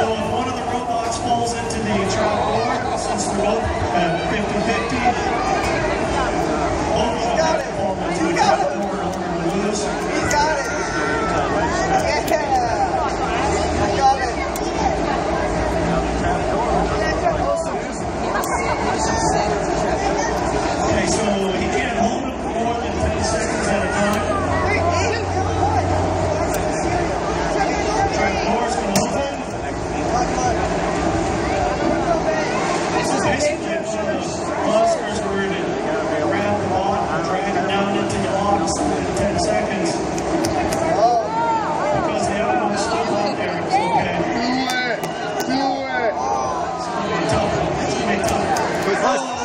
So if one of the robots falls into the trap door, since they're both uh, 50-50, 10 seconds. Oh because they have no stuff out there, it's okay. Do it! Do it! It's gonna be tough. It's gonna be tough.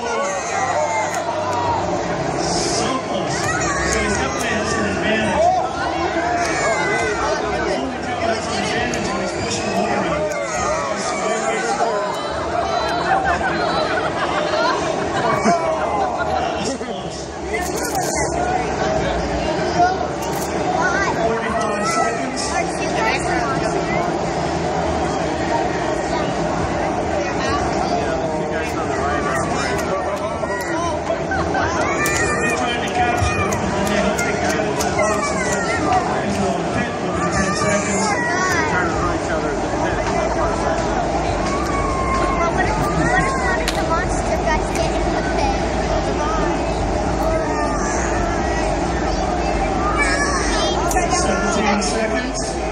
seconds.